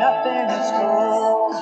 nothing in school.